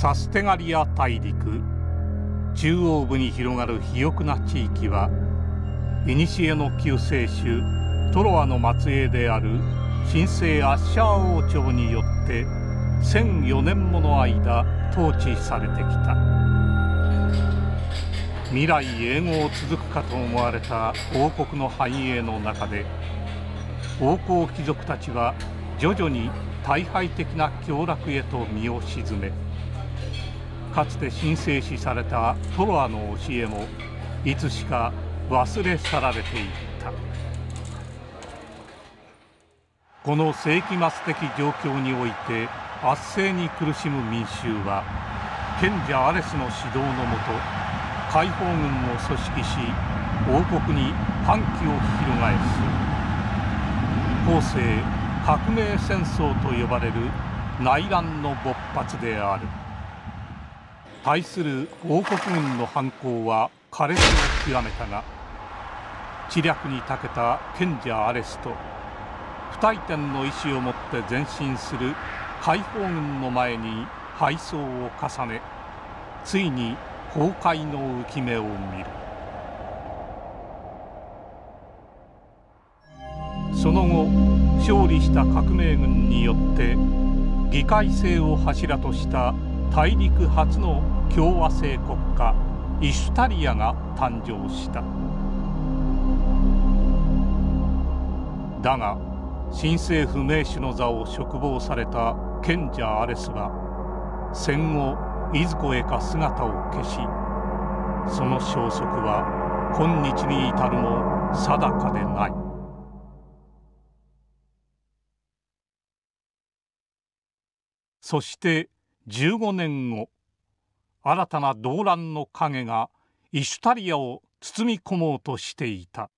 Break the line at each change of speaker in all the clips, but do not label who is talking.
サステガリア大陸。中央部に広がる肥沃な地域は古の救世主トロワの末裔である神聖アッシャー王朝によって1004年もの間統治されてきた。未来永劫続くかと思われた王国の繁栄の中で王侯貴族たちは徐々に大敗的な凶楽へと身を沈めかつて神聖視されたトロアの教えもいつしか忘れ去られていったこの世紀末的状況において圧政に苦しむ民衆は賢者アレスの指導のもと解放軍を組織し王国に反旗を翻す後世革命戦争と呼ばれる内乱の勃発である。対する王国軍の反抗は苛烈を極めたが知略に長けた賢者アレスと不退転の意志を持って前進する解放軍の前に敗走を重ねついに崩壊の浮き目を見る。その後勝利した革命軍によって議会制を柱とした大陸初の共和制国家イシュタリアが誕生した。だが新政府名手の座を嘱望された賢者アレスは戦後いずこへか姿を消しその消息は今日に至るも定かでない。そして15年後新たな動乱の影がイシュタリアを包み込もうとしていた。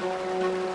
Música